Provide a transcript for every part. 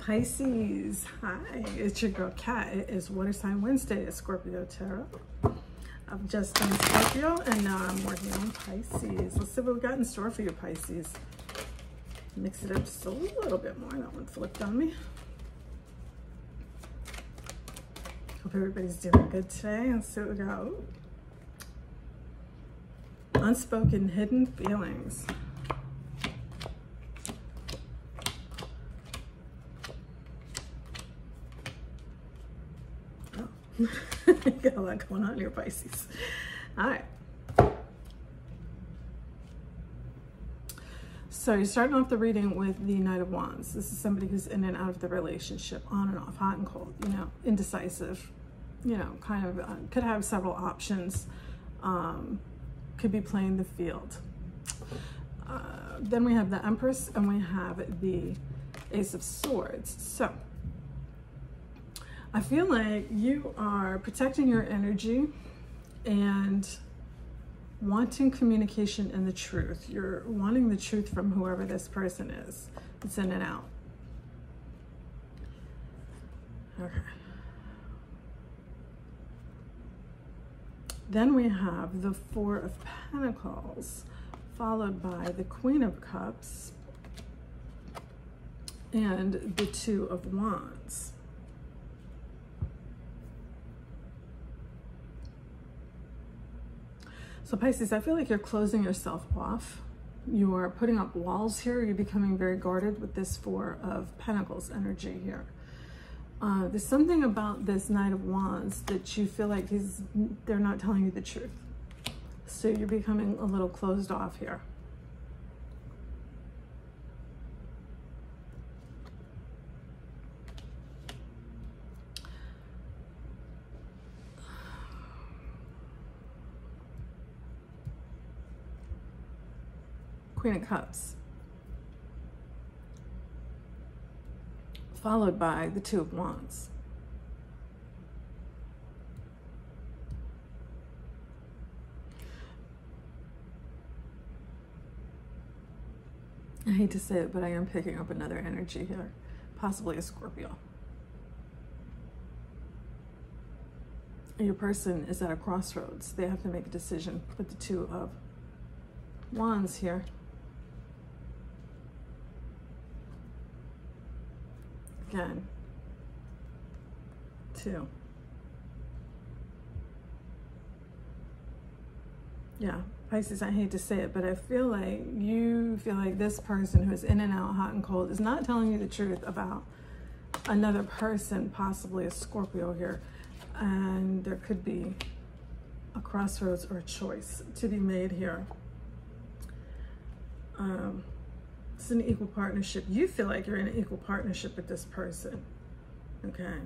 Pisces, hi, it's your girl Kat. It is Water Sign Wednesday at Scorpikat Tarot. I've just done Scorpio and uh, now I'm working on Pisces. Let's see what we got in store for you, Pisces. Mix it up just a little bit more. That one flipped on me. Hope everybody's doing good today. Let's see what we got. Unspoken hidden feelings. you got a lot going on here, Pisces. All right. So you're starting off the reading with the Knight of Wands. This is somebody who's in and out of the relationship, on and off, hot and cold, you know, indecisive, you know, kind of, uh, could have several options, um, could be playing the field. Uh, then we have the Empress and we have the Ace of Swords. So I feel like you are protecting your energy and wanting communication and the truth. You're wanting the truth from whoever this person is. It's in and out. Okay. Then we have the Four of Pentacles, followed by the Queen of Cups and the Two of Wands. So Pisces, I feel like you're closing yourself off. You're putting up walls here. You're becoming very guarded with this Four of Pentacles energy here. Uh, there's something about this Knight of Wands that you feel like he's, they're not telling you the truth. So you're becoming a little closed off here. Queen of Cups. Followed by the Two of Wands. I hate to say it, but I am picking up another energy here, possibly a Scorpio. Your person is at a crossroads. They have to make a decision with the Two of Wands here. Again. Two. Yeah, Pisces, I hate to say it, but I feel like you feel like this person who is in and out, hot and cold, is not telling you the truth about another person, possibly a Scorpio here. And there could be a crossroads or a choice to be made here. Um, it's an equal partnership. You feel like you're in an equal partnership with this person. Okay.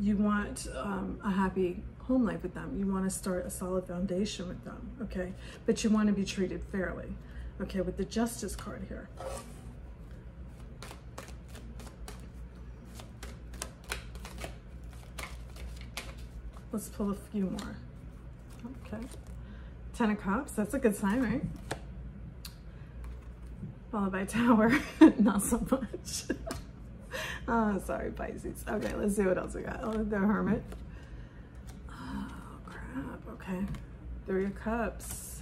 You want um, a happy home life with them. You want to start a solid foundation with them. Okay. But you want to be treated fairly. Okay. With the justice card here. Let's pull a few more. Okay. Ten of Cups. That's a good sign, right? Followed by tower, not so much. oh, sorry, Pisces. Okay, let's see what else we got. Oh, the hermit. Oh, crap. Okay. Three of cups.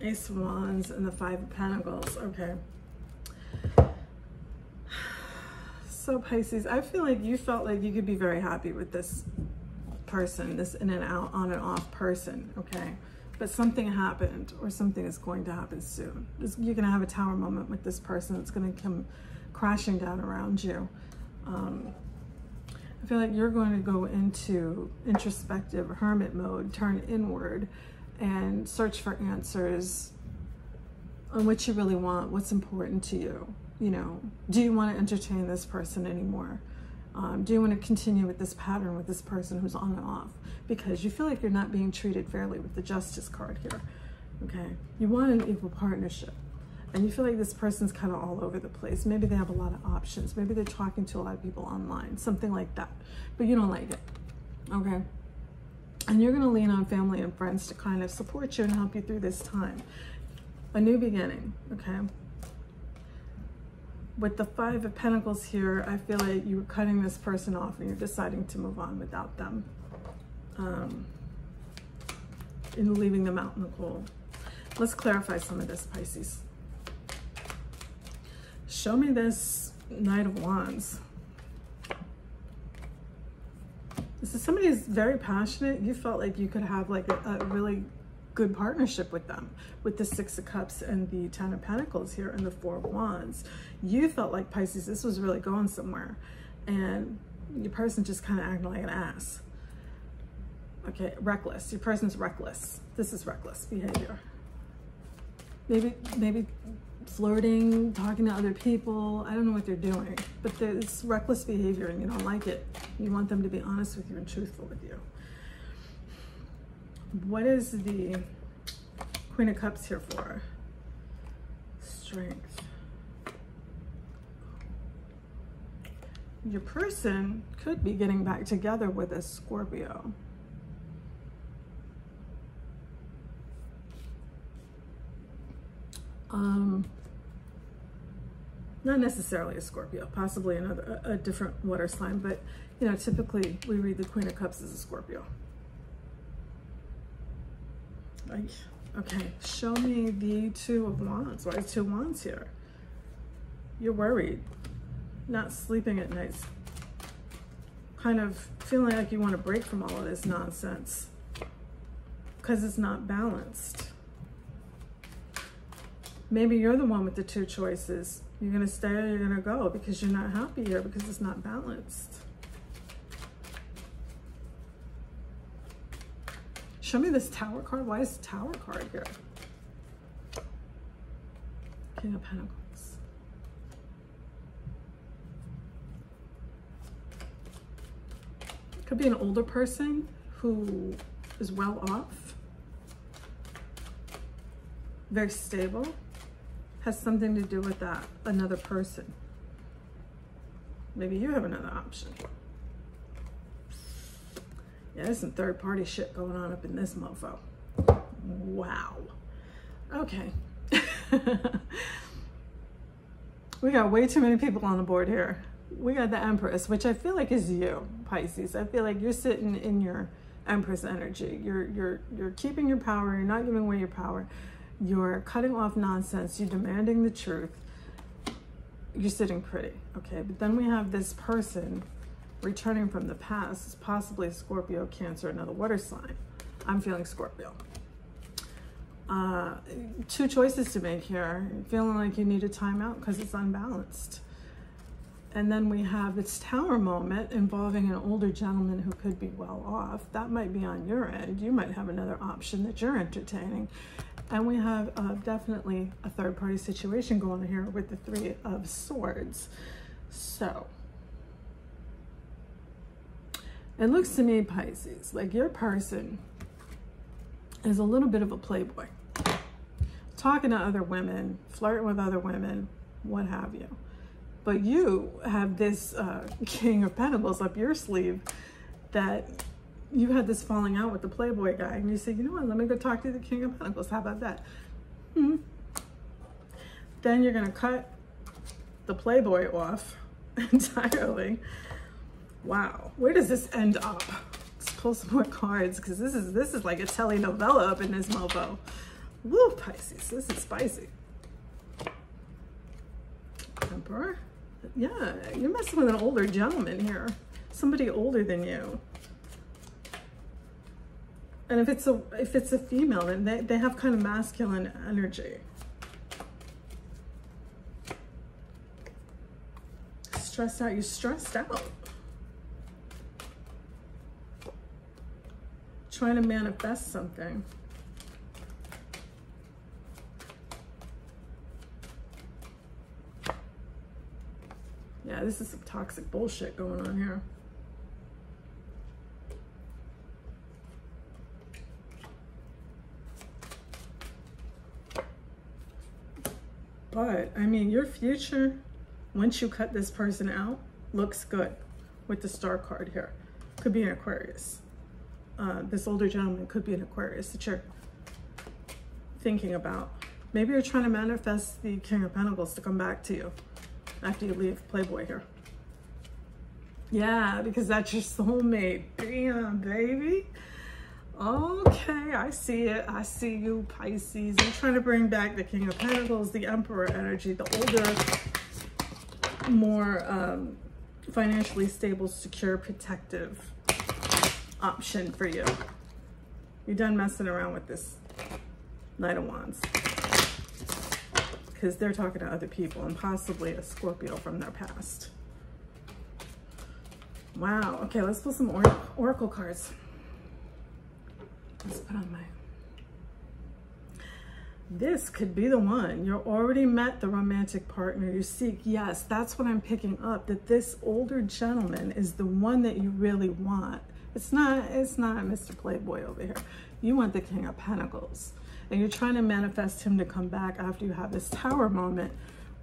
Ace of wands and the five of pentacles. Okay. So Pisces, I feel like you felt like you could be very happy with this person, this in and out, on and off person, okay? But something happened or something is going to happen soon. You're going to have a tower moment with this person that's going to come crashing down around you. Um, I feel like you're going to go into introspective hermit mode, turn inward, and search for answers on what you really want, what's important to you. You know, do you want to entertain this person anymore? Um, do you want to continue with this pattern with this person who's on and off? Because you feel like you're not being treated fairly with the justice card here. Okay. You want an equal partnership. And you feel like this person's kind of all over the place. Maybe they have a lot of options. Maybe they're talking to a lot of people online, something like that. But you don't like it. Okay. And you're going to lean on family and friends to kind of support you and help you through this time. A new beginning. Okay. With the Five of Pentacles here, I feel like you're cutting this person off and you're deciding to move on without them. Um, and leaving them out in the cold. Let's clarify some of this, Pisces. Show me this Knight of Wands. This is somebody who's very passionate. You felt like you could have like a, a really good partnership with them with the Six of Cups and the Ten of Pentacles here and the Four of Wands. You felt like Pisces, this was really going somewhere. And your person just kind of acting like an ass. Okay, reckless. Your person's reckless. This is reckless behavior. Maybe, maybe flirting, talking to other people. I don't know what they're doing, but there's reckless behavior and you don't like it. You want them to be honest with you and truthful with you. What is the Queen of Cups here for? Strength. Your person could be getting back together with a Scorpio. Um, not necessarily a Scorpio, possibly another a, a, different water sign, but you know, typically we read the Queen of Cups as a Scorpio. Okay, show me the Two of Wands. Why is Two Wands here? You're worried, not sleeping at night, kind of feeling like you want to break from all of this nonsense because it's not balanced. Maybe you're the one with the two choices. You're going to stay or you're going to go because you're not happy here because it's not balanced. Show me this tower card. Why is tower card here? King of Pentacles. Could be an older person who is well off, very stable, has something to do with that, another person. Maybe you have another option. Yeah, there's some third party shit going on up in this mofo. Wow. Okay. we got way too many people on the board here. We got the Empress, which I feel like is you, Pisces. I feel like you're sitting in your Empress energy. You're you're you're keeping your power, you're not giving away your power. You're cutting off nonsense, you're demanding the truth. You're sitting pretty, okay? But then we have this person returning from the past, is possibly Scorpio, Cancer, another water sign. I'm feeling Scorpio. Uh, two choices to make here. Feeling like you need a timeout because it's unbalanced. And then we have this tower moment involving an older gentleman who could be well off. That might be on your end. You might have another option that you're entertaining. And we have uh, definitely a third party situation going here with the Three of Swords. So, it looks to me, Pisces, like your person is a little bit of a playboy. Talking to other women, flirting with other women, what have you. But you have this uh, King of Pentacles up your sleeve that you had this falling out with the Playboy guy. And you say, you know what, let me go talk to the King of Pentacles. How about that? Hmm. Then you're going to cut the Playboy off entirely Wow, where does this end up? Let's pull some more cards because this is this is like a telenovela up in this mofo. Woo, Pisces, this is spicy. Emperor, yeah, you're messing with an older gentleman here. Somebody older than you. And if it's a if it's a female, then they, they have kind of masculine energy. Stressed out, you're stressed out. Trying to manifest something. Yeah, this is some toxic bullshit going on here. But, I mean, your future, once you cut this person out, looks good with the star card here. Could be an Aquarius uh, this older gentleman could be an Aquarius that you're thinking about. Maybe you're trying to manifest the King of Pentacles to come back to you. after you leave Playboy here. Yeah, because that's your soulmate. Damn, baby. Okay, I see it. I see you, Pisces. You're trying to bring back the King of Pentacles, the Emperor energy, the older, more um, financially stable, secure, protective option for you. You're done messing around with this Knight of Wands. Because they're talking to other people and possibly a Scorpio from their past. Wow. Okay, let's pull some or oracle cards. Let's put on my... This could be the one. You already met the romantic partner you seek. Yes, that's what I'm picking up, that this older gentleman is the one that you really want. It's not, it's not Mr. Playboy over here. You want the King of Pentacles. And you're trying to manifest him to come back after you have this tower moment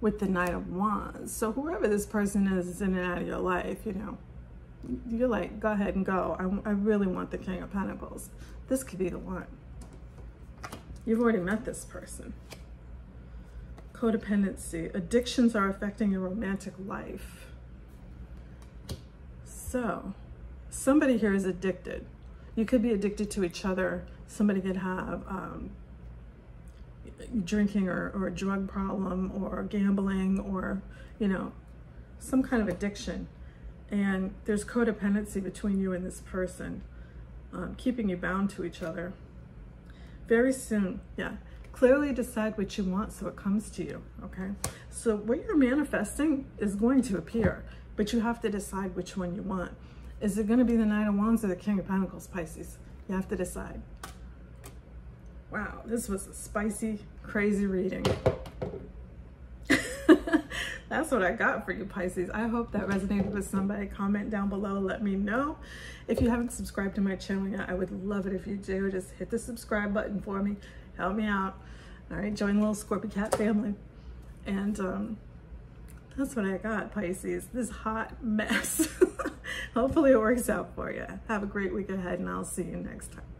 with the Knight of Wands. So whoever this person is, is in and out of your life, you know, you're like, go ahead and go. I, I really want the King of Pentacles. This could be the one. You've already met this person. Codependency. Addictions are affecting your romantic life. So, somebody here is addicted. You could be addicted to each other. Somebody could have um, drinking or, or a drug problem or gambling or, you know, some kind of addiction and there's codependency between you and this person, um, keeping you bound to each other. Very soon, yeah. Clearly decide what you want so it comes to you, okay? So what you're manifesting is going to appear, but you have to decide which one you want. Is it going to be the Knight of Wands or the King of Pentacles, Pisces? You have to decide. Wow, this was a spicy, crazy reading. that's what I got for you, Pisces. I hope that resonated with somebody. Comment down below. Let me know. If you haven't subscribed to my channel yet, I would love it if you do. Just hit the subscribe button for me. Help me out. All right, join the little Scorpikat family. And um, that's what I got, Pisces. This hot mess. Hopefully it works out for you. Have a great week ahead, and I'll see you next time.